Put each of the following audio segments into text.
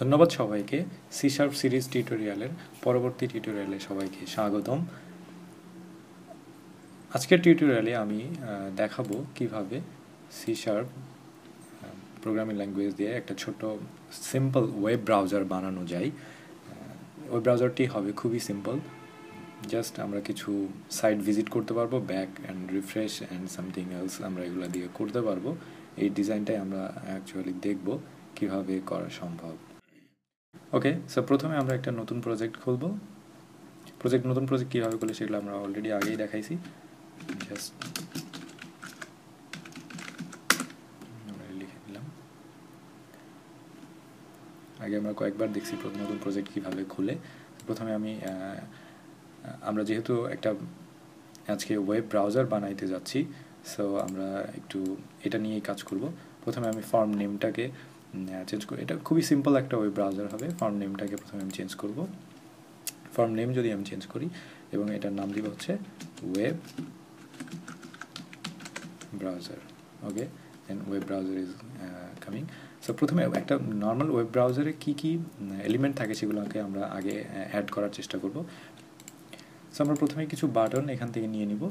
ধন্যবাদ সবাইকে। C sharp series টিউটোরিয়ালের পরবর্তী টিউটোরিয়ালে সবাইকে স্বাগতম। আজকের টিউটোরিয়ালে আমি দেখাবো কীভাবে সি শার্প প্রোগ্রামিং ল্যাঙ্গুয়েজ দিয়ে একটা ছোট সিম্পল ওয়েব ব্রাউজার বানানো যায়। ওয়েব ব্রাউজারটি হবে খুবই সিম্পল জাস্ট আমরা কিছু সাইট ভিজিট করতে পারব back and refresh and something else আমরা এগুলো দিয়ে করতে পারব। এই ডিজাইনটাই আমরা অ্যাকচুয়ালি দেখব কীভাবে করা সম্ভব। ওকে সো প্রথমে আমরা একটা নতুন প্রজেক্ট খুলব। প্রজেক্ট নতুন প্রজেক্ট কীভাবে করলে সেগুলো আমরা অলরেডি আগেই দেখাইছি। জাস্ট লিখে দিলাম আগে আমরা কয়েকবার দেখছি নতুন প্রজেক্ট কীভাবে খুলে। প্রথমে আমি আমরা যেহেতু একটা আজকে ওয়েব ব্রাউজার বানাইতে যাচ্ছি সো আমরা একটু এটা নিয়েই কাজ করব। প্রথমে আমি ফর্ম নেমটাকে চেঞ্জ করি। এটা খুবই সিম্পল একটা ওয়েব ব্রাউজার হবে। ফর্ম নেমটাকে প্রথমে আমি চেঞ্জ করব। ফর্ম নেম যদি আমি চেঞ্জ করি এবং এটার নাম দিব হচ্ছে web browser okay then web browser is coming so প্রথমে একটা নর্মাল ওয়েব ব্রাউজারে কী কী এলিমেন্ট থাকে সেগুলোকে আমরা আগে অ্যাড করার চেষ্টা করব। সো আমরা প্রথমে কিছু বাটন এখান থেকে নিয়ে নিব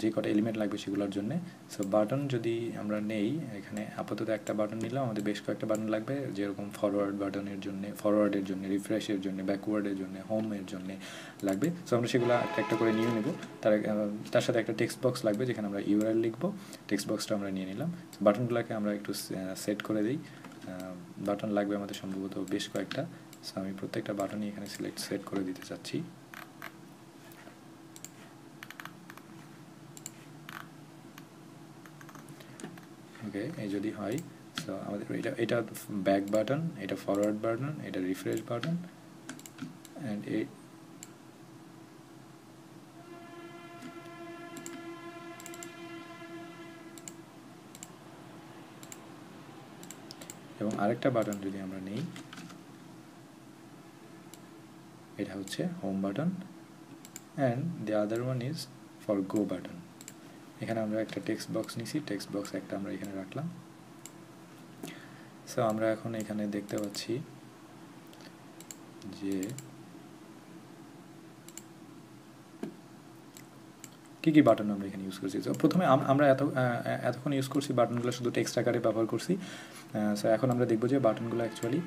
যে কটা এলিমেন্ট লাগবে সেগুলোর জন্য। সো বাটন যদি আমরা নেই, এখানে আপাতত একটা বাটন নিলাম, আমাদের বেশ কয়েকটা বাটন লাগবে। যেরকম ফরওয়ার্ড বাটনের জন্য ফরওয়ার্ডের জন্য রিফ্রেশের জন্য ব্যাকওয়ার্ডের জন্য হোমের জন্য লাগবে। সো আমরা সেগুলো একটা একটা করে নিয়ে নেব। তার তার সাথে একটা টেক্সট বক্স লাগবে, যেখানে আমরা ইউআরএল লিখব। টেক্সট বক্সটা আমরা নিয়ে নিলাম। বাটনগুলোকে আমরা একটু সেট করে দিই। বাটন লাগবে আমাদের সম্ভবত বেশ কয়েকটা। সো আমি প্রত্যেকটা বাটনই এখানে সিলেক্ট সেট করে দিতে চাচ্ছি। ওকে এই যদি হয় সো আমাদের এটা এটা ব্যাক বাটন এটা ফরওয়ার্ড বাটন এটা রিফ্রেশ বাটন অ্যান্ড এই এবং আরেকটা বাটন যদি আমরা নেই, এটা হচ্ছে home button and the other one is for go button এখানে আমরা একটা টেক্সট বক্স নিছি টেক্সট বক্স একটা আমরা এখানে রাখলাম। সো আমরা এখন এখানে দেখতে পাচ্ছি যে কী কী বাটন আমরা এখানে ইউজ করছি? প্রথমে আমরা এত এতক্ষণ ইউজ করছি বাটনগুলো শুধু টেক্সট আকারে ব্যবহার করছি। সো এখন আমরা দেখব যে বাটনগুলো অ্যাকচুয়ালি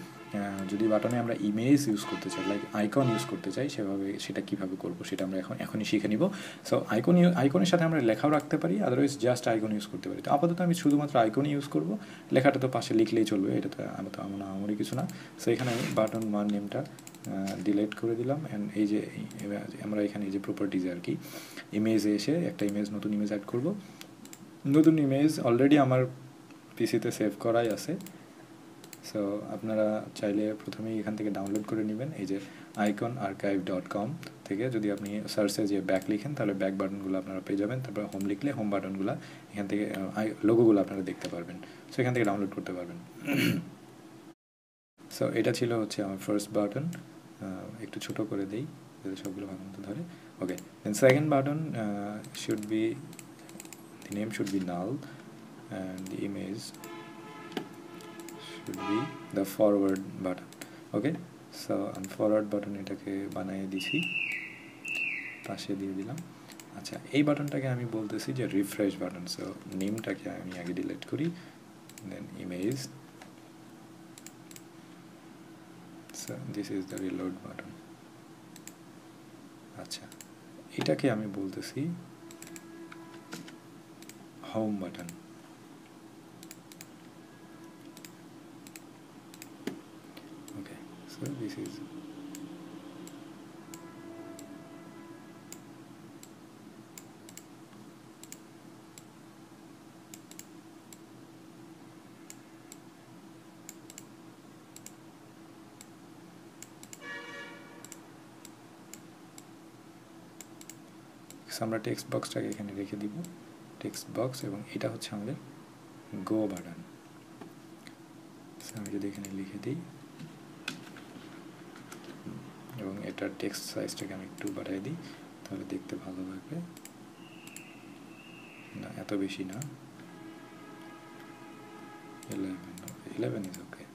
যদি বাটনে আমরা ইমেজ ইউজ করতে চাই লাইক আইকন ইউজ করতে চাই, সেভাবে সেটা কীভাবে করব সেটা আমরা এখন, এখনই শিখে নিব। সো আইকন আইকনের সাথে আমরা লেখাও রাখতে পারি আদারওয়াইজ জাস্ট আইকন ইউজ করতে পারি। তো আপাতত আমি শুধুমাত্র আইকনই ইউজ করব, লেখাটা তো পাশে লিখলেই চলবে, এটা তো আমার তো আমার আমারই কিছু না। সো এখানে আমি বাটন ওয়ান নেমটা ডিলেট করে দিলাম অ্যান্ড এই যে আমরা এখানে এই যে প্রপার্টিজ আর কি ইমেজে এসে একটা ইমেজ নতুন ইমেজ অ্যাড করব। নতুন ইমেজ অলরেডি আমার পিসিতে সেভ করাই আছে। সো আপনারা চাইলে প্রথমেই এখান থেকে ডাউনলোড করে নেবেন। এই যে আইকন আর্কাইভ ডট কম থেকে যদি আপনি সার্চে যে ব্যাক লিখেন, তাহলে ব্যাক বাটনগুলো আপনারা পেয়ে যাবেন। তারপর হোম লিখলে হোম বাটনগুলো এখান থেকে লোগোগুলো আপনারা দেখতে পারবেন। সো এখান থেকে ডাউনলোড করতে পারবেন। সো এটা ছিল হচ্ছে আমার ফার্স্ট বাটন একটু ছোট করে দেই, যাতে সবগুলো ভালো মতো ধরে। Okay then second button should be the name should be null and the image should be the forward button. Okay, so আমি ফরওয়ার্ড বাটন এটাকে বানিয়ে দিছি। পাশে দিয়ে দিলাম। আচ্ছা এই বাটনটাকে আমি বলতেছি যে রিফ্রেশ বাটন সো নেমটাকে আমি আগে ডিলিট করি then image so this is the reload button আচ্ছা এটাকে আমি বলতেছি home button okay so this is আমরা টেক্সট বক্সটাকে এখানে রেখে দিব। টেক্সট বক্স এবং এটা হচ্ছে আমাদের গো বাটন আমি যদি এখানে লিখে দিই, এবং এটার টেক্সট সাইজটাকে আমি একটু বাড়াই দিই, তাহলে দেখতে ভালো লাগবে। না, এত বেশি না। Eleven eleven is okay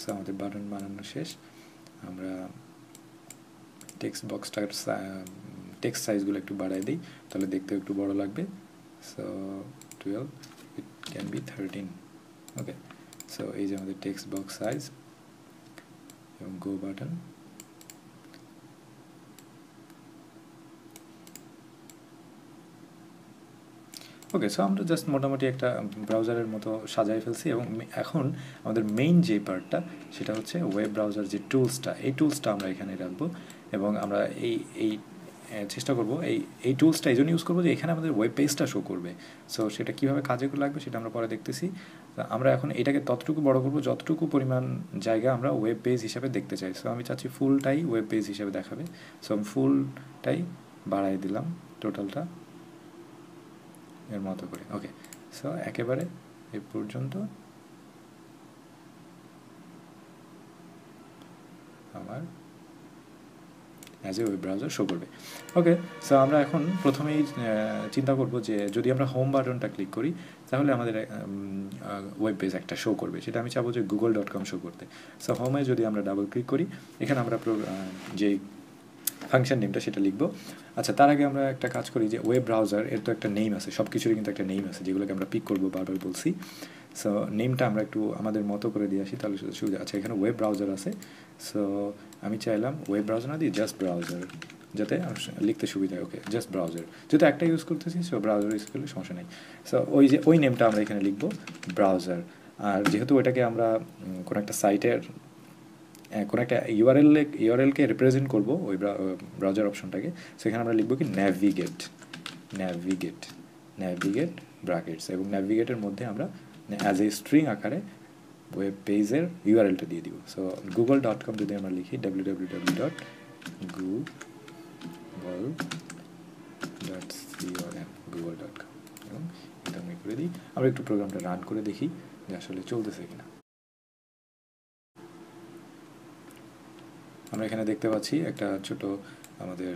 so আমাদের বাটন বানানো শেষ। আমরা টেক্সট বক্সটার টেক্সট সাইজগুলো একটু বাড়াই দিই, তাহলে দেখতে একটু বড় লাগবে। So twelve it can be thirteen okay so এই যে আমাদের টেক্সট বক্স সাইজ এবং গো বাটন ওকে সো আমরা জাস্ট মোটামুটি একটা ব্রাউজারের মতো সাজাই ফেলছি এবং এখন আমাদের মেইন যে পার্টটা সেটা হচ্ছে ওয়েব ব্রাউজার যে টুলসটা এই টুলসটা আমরা এখানে রাখব এবং আমরা এই এই চেষ্টা করব এই এই টুলসটা এই জন্য ইউজ করব যে এখানে আমাদের ওয়েব পেজটা শো করবে। সো সেটা কীভাবে কাজে লাগবে সেটা আমরা পরে দেখতেছি। আমরা এখন এটাকে ততটুকু বড় করব, যতটুকু পরিমাণ জায়গা আমরা ওয়েব পেজ হিসাবে দেখতে চাই। সো আমি চাচ্ছি ফুলটাই ওয়েব পেজ হিসাবে দেখাবে। সো আমি ফুলটাই বাড়াই দিলাম টোটালটা এর মতো করে। ওকে সো একেবারে এ পর্যন্ত। আমার as a web browser show করবে। ওকে সো আমরা এখন প্রথমেই চিন্তা করব যে যদি আমরা হোম বাটনটা ক্লিক করি, তাহলে আমাদের ওয়েব পেজ একটা শো করবে। সেটা আমি চাবো যে গুগল ডট কম শো করতে। সো হোমে যদি আমরা ডাবল ক্লিক করি, এখানে আমরা যেই ফাংশন নেমটা সেটা লিখব। আচ্ছা তার আগে আমরা একটা কাজ করি যে ওয়েব ব্রাউজার এর তো একটা নেম আছে সব কিছুরই কিন্তু একটা নেম আছে, যেগুলোকে আমরা পিক করব বারবার বলছি। সো নেমটা আমরা একটু আমাদের মতো করে দিয়ে আসি, তাহলে সুবিধা আচ্ছা এখানে ওয়েব ব্রাউজার আছে। সো আমি চাইলাম ওয়েব ব্রাউজার না দিয়ে জাস্ট ব্রাউজার যাতে লিখতে সুবিধা হয়। ওকে জাস্ট ব্রাউজার যেহেতু একটা ইউজ করতেছি সো ব্রাউজার ইউজ করলে সমস্যা নেই। সো ওই যে, ওই নেমটা আমরা এখানে লিখব ব্রাউজার আর যেহেতু ওইটাকে আমরা কোনো একটা সাইটের কোনো একটা ইউআরএল ইউআরএলকে রিপ্রেজেন্ট করব ওই ব্রাউজার অপশনটাকে সেখানে আমরা লিখব কি ন্যাভিগেট ন্যাভিগেট ন্যাভিগেট ব্রাকেটস এবং ন্যাভিগেটের মধ্যে আমরা অ্যাজ এ স্ট্রিং আকারে ওয়েব পেজের ইউআরএলটা দিয়ে দিব। সো গুগল ডট কম যদি আমরা লিখি W W W dot Google dot COM Google dot com এবং এটা আমি করে দিই। আমরা একটু প্রোগ্রামটা রান করে দেখি যে আসলে চলতেছে কিনা। আমরা এখানে দেখতে পাচ্ছি একটা ছোট আমাদের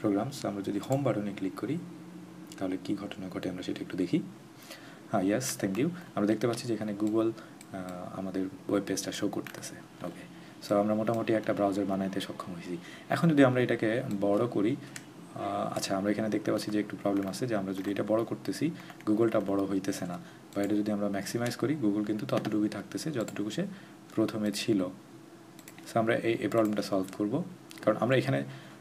প্রোগ্রামস আমরা যদি হোম বাটনে ক্লিক করি, তাহলে কি ঘটনা ঘটে আমরা সেটা একটু দেখি। হ্যাঁ ইয়াস থ্যাংক ইউ আমরা দেখতে পাচ্ছি যে এখানে গুগল আমাদের ওয়েব পেজটা শো করতেছে। ওকে সো আমরা মোটামুটি একটা ব্রাউজার বানাইতে সক্ষম হয়েছি। এখন যদি আমরা এটাকে বড় করি আচ্ছা আমরা এখানে দেখতে পাচ্ছি যে একটু প্রবলেম আছে যে আমরা যদি এটা বড় করতেছি গুগলটা বড় হইতেছে না। বা এটা যদি আমরা ম্যাক্সিমাইজ করি গুগল কিন্তু ততটুকুই থাকতেছে যতটুকু সে প্রথমে ছিল। সো আমরা এই এই প্রবলেমটা সলভ করব। কারণ আমরা এখানে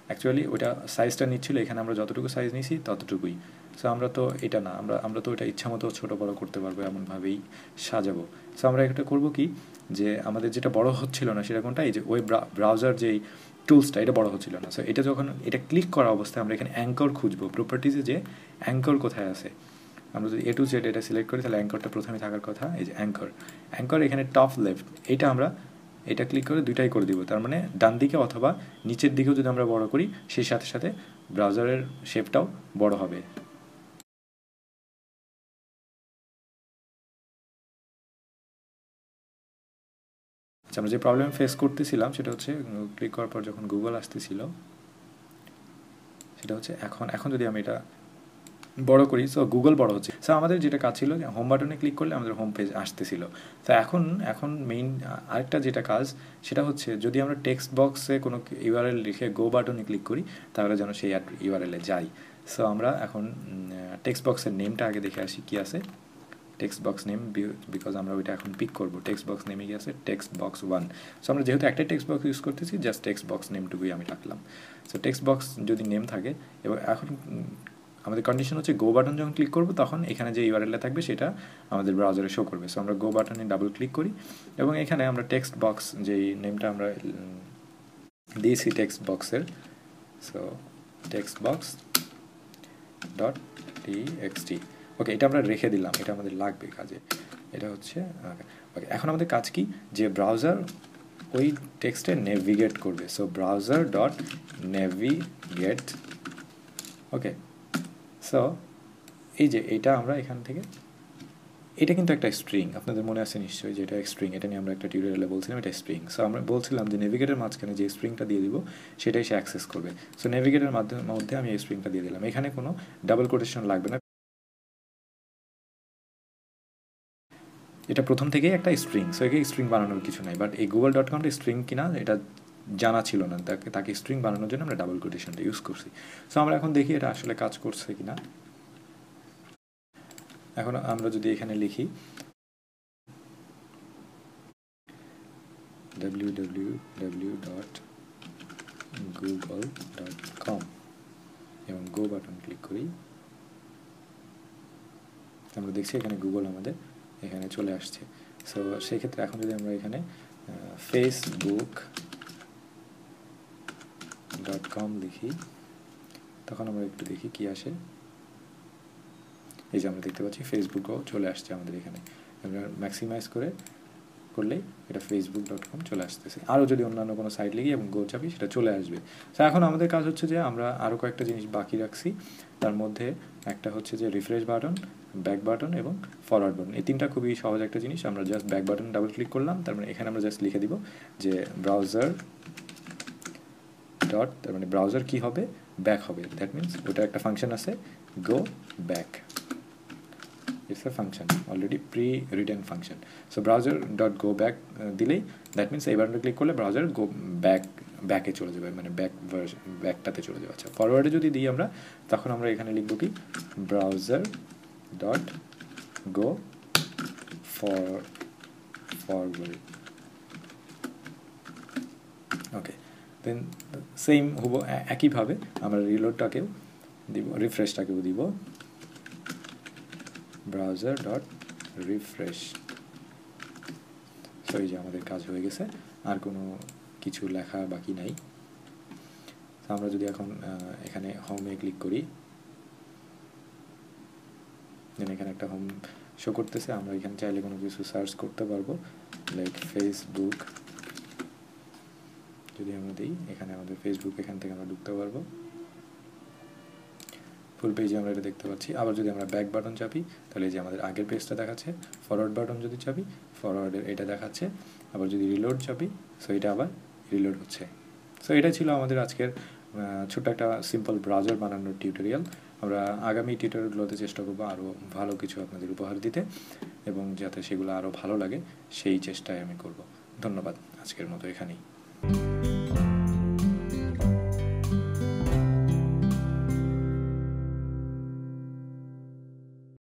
অ্যাকচুয়ালি ওটা সাইজটা নিচ্ছিল, এখানে আমরা যতটুকু সাইজ নিয়েছি, ততটুকুই। সো আমরা তো এটা না, আমরা আমরা তো এটা ইচ্ছা মতো ছোটো বড়ো করতে পারব, এমনভাবেই সাজাবো। সো আমরা এটা করব কি, যে আমাদের যেটা বড় হচ্ছিল না সেটা কোনটা এই যে ওয়েব ব্রাউজার যেই টুলসটা এটা বড় হচ্ছিল না। সো এটা যখন, এটা ক্লিক করা অবস্থায় আমরা এখানে অ্যাঙ্কর খুঁজবো। প্রপার্টিজে যে অ্যাঙ্কর কোথায় আছে। আমরা যদি এ টু জেড এটা সিলেক্ট করি, তাহলে অ্যাঙ্করটা প্রথমে থাকার কথা, এই যে অ্যাঙ্কর অ্যাঙ্কর এখানে টপ লেফট এটা আমরা এটা ক্লিক করে দুইটাই করে দিব। তার মানে ডান দিকে অথবা নিচের দিকেও যদি আমরা বড় করি, সেই সাথে সাথে ব্রাউজারের শেপটাও বড় হবে। আচ্ছা আমরা যে প্রবলেম ফেস করতেছিলাম, সেটা হচ্ছে ক্লিক করার পর যখন গুগল আসতেছিল, সেটা হচ্ছে এখন এখন যদি আমি এটা বড় করি সো গুগল বড় হচ্ছে। সো আমাদের যেটা কাজ ছিল যে হোম বাটনে ক্লিক করলে আমাদের হোম পেজ আসতেছিল। তো এখন এখন মেইন আরেকটা যেটা কাজ, সেটা হচ্ছে যদি আমরা টেক্সট বক্সে কোনো ইউআরএল লিখে গো বাটনে ক্লিক করি, তাহলে যেন সেই ইউআরএলে যাই। সো আমরা এখন টেক্সট বক্সের নেমটা আগে দেখে আসি কি আছে। টেক্সট বক্স নেম বিকজ আমরা ওইটা এখন পিক করব। টেক্সট বক্স নেমে গিয়ে আছে টেক্সট বক্স ওয়ান সো আমরা যেহেতু একটা টেক্সট বক্স ইউজ করতেছি জাস্ট টেক্সট বক্স নেমটুকুই আমি রাখলাম। সো টেক্সট বক্স যদি নেম থাকে, এবং এখন আমাদের কন্ডিশন হচ্ছে গো বাটন যখন ক্লিক করব, তখন এখানে যে ইউআরএলটা থাকবে, সেটা আমাদের ব্রাউজারে শো করবে। সো আমরা গো বাটনে ডাবল ক্লিক করি এবং এখানে আমরা টেক্সট বক্স যেই নেমটা আমরা দিয়েছি টেক্সট বক্সের so text box dot T okay এটা আমরা রেখে দিলাম, এটা আমাদের লাগবে কাজে। এটা হচ্ছে ওকে এখন আমাদের কাজ কি? যে ব্রাউজার ওই টেক্সটে নেভিগেট করবে। So browser dot navigate okay so এই যে এটা আমরা এখান থেকে, এটা কিন্তু একটা স্ট্রিং আপনাদের মনে আছে নিশ্চয়ই যে এটা স্ট্রিং এটা নিয়ে আমরা একটা টিউটোরিয়ালে বলছিলাম এটা স্ট্রিং সো আমরা বলছিলাম যে নেভিগেটের মাঝখানে যে স্ট্রিংটা দিয়ে দিব সেটাই সে অ্যাক্সেস করবে। সো নেভিগেটের মাধ্যমে, মধ্যে আমি এই স্ট্রিংটা দিয়ে দিলাম। এখানে কোনো ডাবল কোটেশন লাগবে না। এটা প্রথম থেকেই একটা স্ট্রিং সো একে স্ট্রিং বানানোর কিছু নাই। বাট এই গুগল ডট কমটা স্ট্রিং কিনা, এটা জানা ছিল না, তাকে তাকে স্ট্রিং বানানোর জন্য আমরা ডাবল কোটেশনটা ইউজ করছি। সো আমরা এখন দেখি এটা আসলে কাজ করছে কিনা। এখন আমরা যদি এখানে লিখি, www.google.com এবং গো বাটন ক্লিক করি। আমরা দেখছি এখানে গুগল আমাদের এখানে চলে আসছে। সো সেক্ষেত্রে এখন যদি আমরা এখানে ফেসবুক ডট কম লিখি। তখন আমরা একটু দেখি কি আসে। এই যে আমরা দেখতে পাচ্ছি ফেসবুকও চলে আসছে আমাদের এখানে। আমরা ম্যাক্সিমাইজ করে করলেই এটা ফেসবুক ডট কম চলে আসতেছে। আরও যদি অন্যান্য কোনো সাইট লিখি এবং গো চাপি, সেটা চলে আসবে। তো এখন আমাদের কাজ হচ্ছে যে আমরা আরও কয়েকটা জিনিস বাকি রাখছি। তার মধ্যে একটা হচ্ছে যে রিফ্রেশ বাটন ব্যাক বাটন এবং ফরওয়ার্ড বাটন এই তিনটা খুবই সহজ একটা জিনিস। আমরা just back button double click করলাম। তার মানে এখানে আমরা জাস্ট লিখে দিব যে ব্রাউজার ডট তার মানে ব্রাউজার কী হবে? ব্যাক হবে। দ্যাট মিনস ওটা একটা ফাংশন আছে go back it's a function already pre return function so browser dot go back দিলেই দ্যাট মিনস এই বাটনটা ক্লিক করলে ব্রাউজার গো ব্যাক ব্যাকে চলে যাবে মানে ব্যাক ব্যাকটাতে চলে যাবে। আচ্ছা ফরওয়ার্ডে যদি দিই আমরা, তখন আমরা এখানে লিখব কি? Browser dot go for forward okay then same হব একইভাবে আমরা রিলোডটাকেও দিব রিফ্রেশটাকেও দিব। ব্রাউজার ডট রিফ্রেশ সো এই যে আমাদের কাজ হয়ে গেছে, আর কোনো কিছু লেখা বাকি নাই। আমরা যদি এখন এখানে হোমে ক্লিক করি দেন এখানে একটা হোম শো করতেছে, আমরা এখানে চাইলে কোনো কিছু সার্চ করতে পারব লাইক ফেসবুক যদি আমরা দিই এখানে আমাদের ফেসবুক এখান থেকে আমরা ঢুকতে পারব। ফুল পেজে আমরা এটা দেখতে পাচ্ছি। আবার যদি আমরা ব্যাক বাটন চাপি, তাহলে যে আমাদের আগের পেজটা দেখাচ্ছে ফরওয়ার্ড বাটন যদি চাপি ফরওয়ার্ডের এটা দেখাচ্ছে। আবার যদি রিলোড চাপি সো এটা আবার রিলোড হচ্ছে। সো এটা ছিল আমাদের আজকের ছোট্ট একটা সিম্পল ব্রাউজার বানানোর টিউটোরিয়াল আমরা আগামী টিউটোরিয়ালগুলোতে চেষ্টা করব আরও ভালো কিছু আপনাদের উপহার দিতে এবং যাতে সেগুলো আরও ভালো লাগে, সেই চেষ্টাই আমি করব। ধন্যবাদ আজকের মতো এখানেই।